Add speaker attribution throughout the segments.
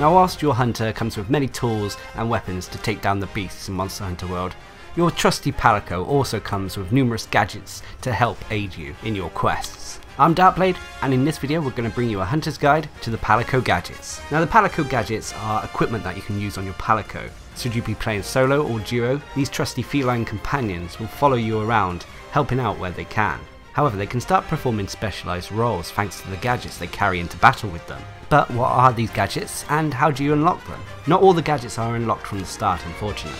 Speaker 1: Now whilst your hunter comes with many tools and weapons to take down the beasts in Monster Hunter World, your trusty Palico also comes with numerous gadgets to help aid you in your quests. I'm Darcblade, and in this video we're going to bring you a hunter's guide to the Palico gadgets. Now the Palico gadgets are equipment that you can use on your Palico. Should you be playing solo or duo, these trusty feline companions will follow you around, helping out where they can. However, they can start performing specialised roles thanks to the gadgets they carry into battle with them. But what are these gadgets, and how do you unlock them? Not all the gadgets are unlocked from the start unfortunately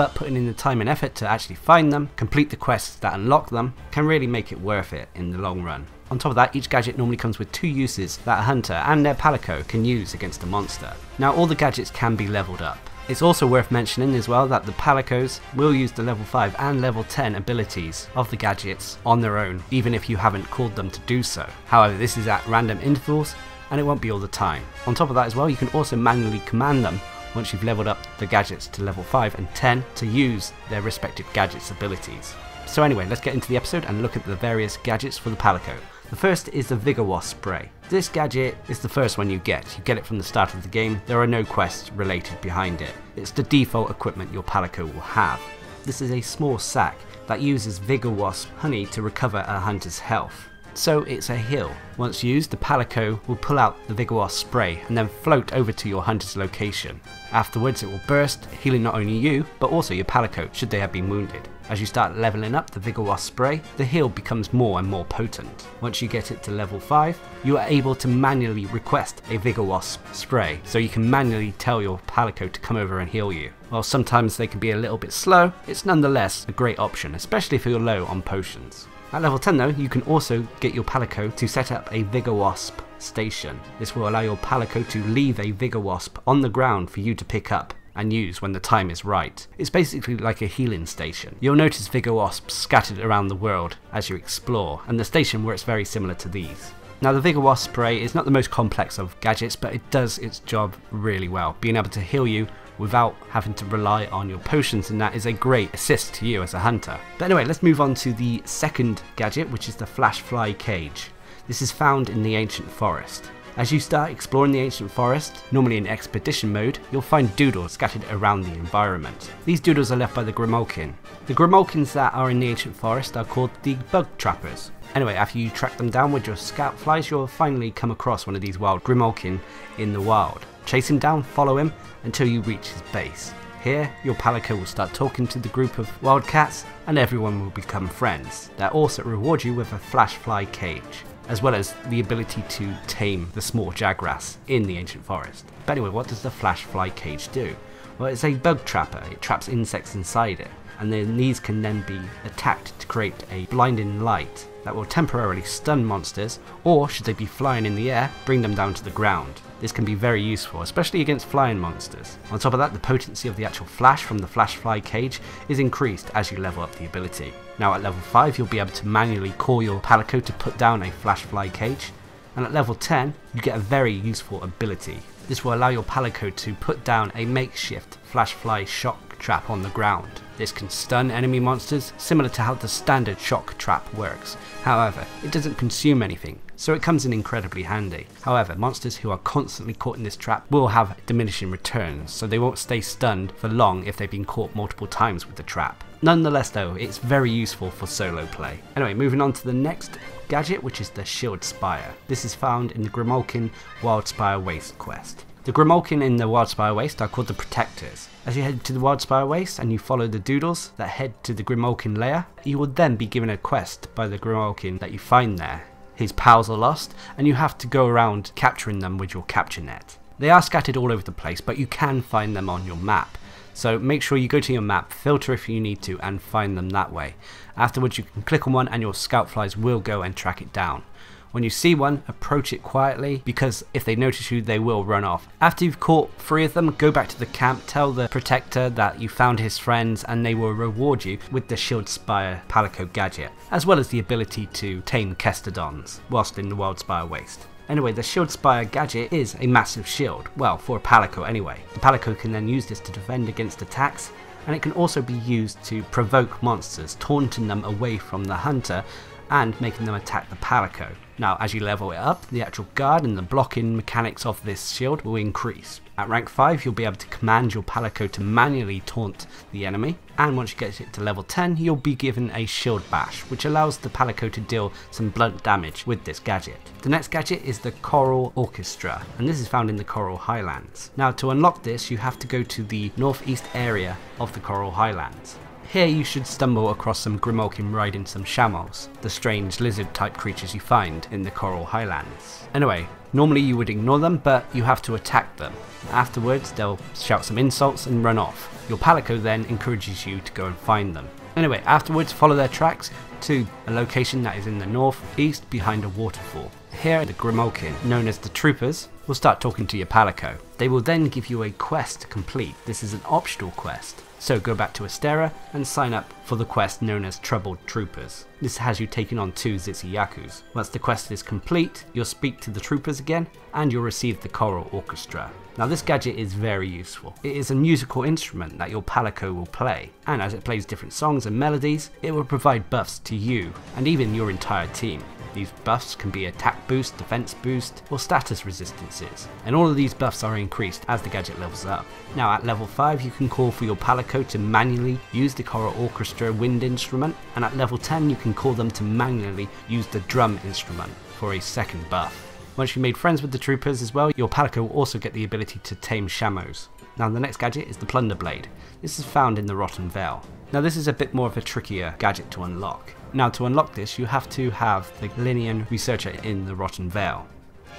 Speaker 1: but putting in the time and effort to actually find them, complete the quests that unlock them, can really make it worth it in the long run. On top of that, each gadget normally comes with two uses that a hunter and their palico can use against a monster. Now all the gadgets can be leveled up. It's also worth mentioning as well that the Palicos will use the level 5 and level 10 abilities of the gadgets on their own, even if you haven't called them to do so. However, this is at random intervals and it won't be all the time. On top of that as well, you can also manually command them once you've leveled up the gadgets to level 5 and 10 to use their respective gadgets abilities. So anyway, let's get into the episode and look at the various gadgets for the Palico. The first is the Vigor Wasp spray. This gadget is the first one you get. You get it from the start of the game. There are no quests related behind it. It's the default equipment your Palico will have. This is a small sack that uses Vigor Wasp honey to recover a hunter's health so it's a heal. Once used, the Palico will pull out the Vigor spray and then float over to your hunter's location. Afterwards it will burst, healing not only you, but also your Palico should they have been wounded. As you start leveling up the Vigor spray, the heal becomes more and more potent. Once you get it to level 5, you are able to manually request a Vigor spray, so you can manually tell your Palico to come over and heal you. While sometimes they can be a little bit slow, it's nonetheless a great option, especially if you're low on potions. At level 10 though, you can also get your Palico to set up a Vigor Wasp station. This will allow your Palico to leave a Vigor Wasp on the ground for you to pick up and use when the time is right. It's basically like a healing station. You'll notice Vigor Wasps scattered around the world as you explore, and the station works very similar to these. Now the Vigor Wasp spray is not the most complex of gadgets, but it does its job really well, being able to heal you without having to rely on your potions and that is a great assist to you as a hunter. But anyway, let's move on to the second gadget which is the Flash Fly Cage. This is found in the Ancient Forest. As you start exploring the ancient forest, normally in expedition mode, you'll find doodles scattered around the environment. These doodles are left by the Grimalkyne. The Grimalkynes that are in the ancient forest are called the bug trappers. Anyway, after you track them down with your scout flies, you'll finally come across one of these wild Grimalkyne in the wild. Chase him down, follow him, until you reach his base. Here, your Palico will start talking to the group of wildcats and everyone will become friends. They'll also reward you with a flashfly cage, as well as the ability to tame the small jagras in the ancient forest. But anyway, what does the flashfly cage do? Well, it's a bug trapper. It traps insects inside it, and then these can then be attacked to create a blinding light that will temporarily stun monsters, or should they be flying in the air, bring them down to the ground. This can be very useful, especially against flying monsters. On top of that, the potency of the actual flash from the flash fly cage is increased as you level up the ability. Now at level 5 you'll be able to manually call your Palico to put down a flash fly cage, and at level 10 you get a very useful ability. This will allow your Palico to put down a makeshift flash fly shock trap on the ground. This can stun enemy monsters, similar to how the standard shock trap works. However, it doesn't consume anything, so it comes in incredibly handy. However, monsters who are constantly caught in this trap will have diminishing returns, so they won't stay stunned for long if they've been caught multiple times with the trap. Nonetheless though, it's very useful for solo play. Anyway, moving on to the next gadget, which is the Shield Spire. This is found in the Grimalkyne Wildspire Waste quest. The Grimalkyne in the Wildspire Waste are called the Protectors. As you head to the Wildspire Waste and you follow the doodles that head to the Grimalkyne lair, you will then be given a quest by the Grimalkyne that you find there. His pals are lost and you have to go around capturing them with your capture net. They are scattered all over the place but you can find them on your map. So make sure you go to your map, filter if you need to and find them that way. Afterwards you can click on one and your scout flies will go and track it down. When you see one, approach it quietly because if they notice you, they will run off. After you've caught three of them, go back to the camp, tell the protector that you found his friends and they will reward you with the Shield Spire Palico gadget, as well as the ability to tame Kestodons whilst in the Wildspire Waste. Anyway, the Shield Spire gadget is a massive shield, well, for a Palico anyway. The Palico can then use this to defend against attacks, and it can also be used to provoke monsters, taunting them away from the hunter and making them attack the Palico. Now, as you level it up, the actual guard and the blocking mechanics of this shield will increase. At rank 5, you'll be able to command your Palico to manually taunt the enemy, and once you get it to level 10, you'll be given a shield bash, which allows the Palico to deal some blunt damage with this gadget. The next gadget is the Coral Orchestra, and this is found in the Coral Highlands. Now, to unlock this, you have to go to the northeast area of the Coral Highlands. Here you should stumble across some Grimalkyne riding some Shamos, the strange lizard type creatures you find in the Coral Highlands. Anyway, normally you would ignore them, but you have to attack them. Afterwards, they'll shout some insults and run off. Your Palico then encourages you to go and find them. Anyway, afterwards follow their tracks to a location that is in the northeast behind a waterfall. Here, the Grimalkyne, known as the Troopers, will start talking to your Palico. They will then give you a quest to complete. This is an optional quest. So go back to Astera and sign up for the quest known as Troubled Troopers. This has you taking on two Tzitzi-Ya-Kus. Once the quest is complete, you'll speak to the troopers again and you'll receive the Coral Orchestra. Now this gadget is very useful. It is a musical instrument that your Palico will play, and as it plays different songs and melodies, it will provide buffs to you and even your entire team. These buffs can be attack boost, defense boost, or status resistances, and all of these buffs are increased as the gadget levels up. Now at level 5 you can call for your Palico to manually use the Coral Orchestra wind instrument, and at level 10 you can call them to manually use the drum instrument for a second buff. Once you've made friends with the troopers as well, your Palico will also get the ability to tame Shamos. Now the next gadget is the Plunder Blade. This is found in the Rotten Vale. Now this is a bit more of a trickier gadget to unlock. Now to unlock this you have to have the Lynian researcher in the Rotten Vale.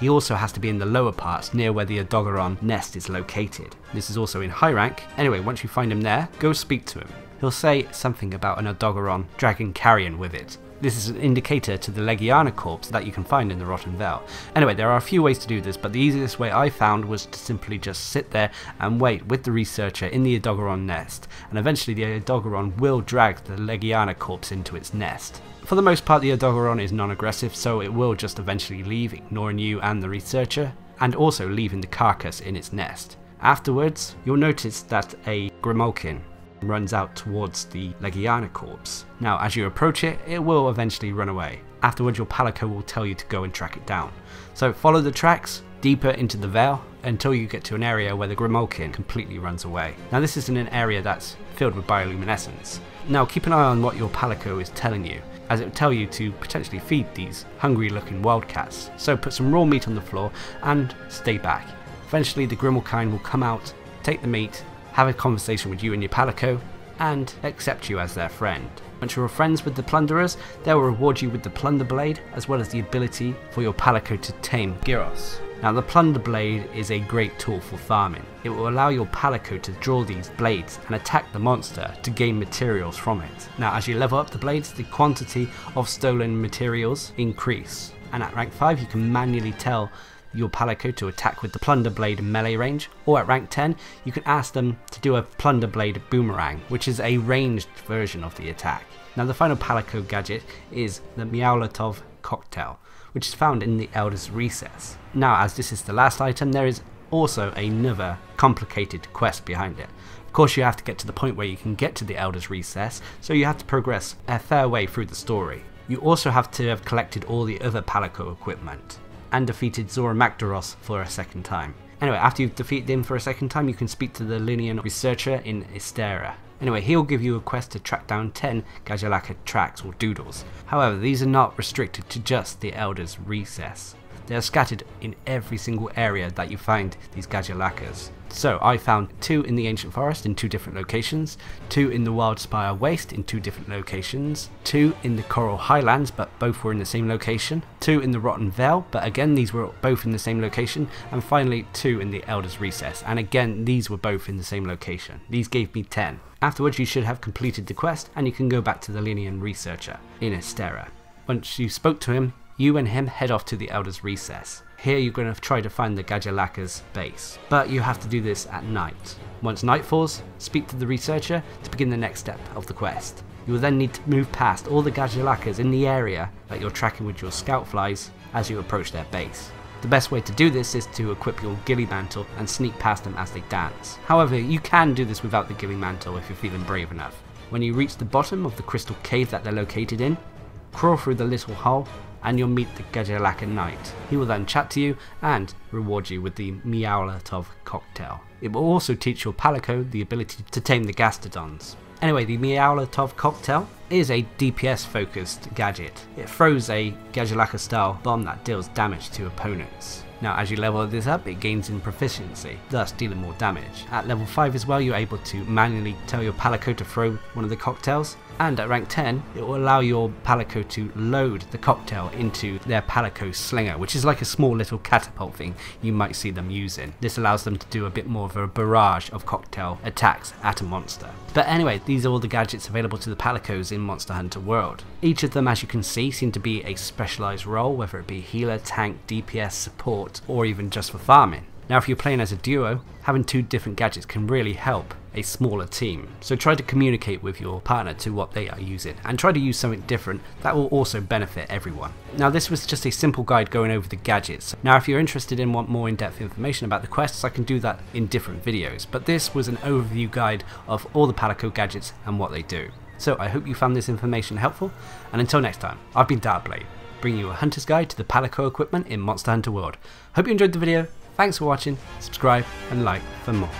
Speaker 1: He also has to be in the lower parts near where the Odogaron nest is located. This is also in high rank. Anyway, once you find him there, go speak to him. He'll say something about an Odogaron dragon carrion with it. This is an indicator to the Legiana corpse that you can find in the Rotten Vale. Anyway, there are a few ways to do this, but the easiest way I found was to simply just sit there and wait with the researcher in the Odogaron nest, and eventually the Odogaron will drag the Legiana corpse into its nest. For the most part, the Odogaron is non-aggressive, so it will just eventually leave, ignoring you and the researcher, and also leaving the carcass in its nest. Afterwards, you'll notice that a Grimalkyne runs out towards the Legiana corpse. Now, as you approach it, it will eventually run away. Afterwards, your Palico will tell you to go and track it down. So follow the tracks deeper into the Vale until you get to an area where the Grimalkyne completely runs away. Now this is in an area that's filled with bioluminescence. Now keep an eye on what your Palico is telling you, as it will tell you to potentially feed these hungry looking wildcats. So put some raw meat on the floor and stay back. Eventually the Grimalkyne will come out, take the meat, have a conversation with you and your Palico, and accept you as their friend. Once you're friends with the plunderers, they will reward you with the plunder blade, as well as the ability for your Palico to tame Girros. Now the plunder blade is a great tool for farming. It will allow your Palico to draw these blades and attack the monster to gain materials from it. Now as you level up the blades, the quantity of stolen materials increase. And at rank 5 you can manually tell your Palico to attack with the Plunder Blade melee range, or at rank 10, you can ask them to do a Plunder Blade Boomerang, which is a ranged version of the attack. Now the final Palico gadget is the Meowlatov Cocktail, which is found in the Elder's Recess. Now as this is the last item, there is also another complicated quest behind it. Of course you have to get to the point where you can get to the Elder's Recess, so you have to progress a fair way through the story. You also have to have collected all the other Palico equipment and defeated Zorah Magdaros for a second time. Anyway, after you've defeated him for a second time, you can speak to the Lynian researcher in Astera. Anyway, he'll give you a quest to track down 10 Gajalaka tracks or doodles. However, these are not restricted to just the Elder's Recess. They are scattered in every single area that you find these Gajalakas. So I found two in the Ancient Forest in two different locations, two in the Wildspire Waste in two different locations, two in the Coral Highlands but both were in the same location, two in the Rotten Vale but again these were both in the same location, and finally two in the Elder's Recess and again these were both in the same location. These gave me 10. Afterwards you should have completed the quest and you can go back to the Lynian Researcher in Astera. Once you spoke to him, you and him head off to the Elder's Recess. Here you're going to try to find the Gajalaka's base, but you have to do this at night. Once night falls, speak to the researcher to begin the next step of the quest. You will then need to move past all the Gajalakas in the area that you're tracking with your scout flies as you approach their base. The best way to do this is to equip your ghillie mantle and sneak past them as they dance. However, you can do this without the ghillie mantle if you're feeling brave enough. When you reach the bottom of the crystal cave that they're located in, crawl through the little hole and you'll meet the Gajalaka Knight. He will then chat to you and reward you with the Meowlatov cocktail. It will also teach your Palico the ability to tame the Gastodons. Anyway, the Meowlatov cocktail is a DPS focused gadget. It throws a Gajalaka style bomb that deals damage to opponents. Now as you level this up it gains in proficiency, thus dealing more damage. At level 5 as well you're able to manually tell your Palico to throw one of the cocktails and at rank 10 it will allow your Palico to load the cocktail into their Palico slinger which is like a small little catapult thing you might see them using. This allows them to do a bit more of a barrage of cocktail attacks at a monster. But anyway these are all the gadgets available to the Palicos in Monster Hunter World. Each of them as you can see seem to be a specialised role whether it be healer, tank, DPS, support or even just for farming. Now if you're playing as a duo, having two different gadgets can really help a smaller team. So try to communicate with your partner to what they are using and try to use something different that will also benefit everyone. Now this was just a simple guide going over the gadgets. Now if you're interested in want more in-depth information about the quests I can do that in different videos but this was an overview guide of all the Palico gadgets and what they do. So I hope you found this information helpful and until next time I've been Darcblade bringing you a hunter's guide to the Palico equipment in Monster Hunter World. Hope you enjoyed the video, thanks for watching, subscribe and like for more.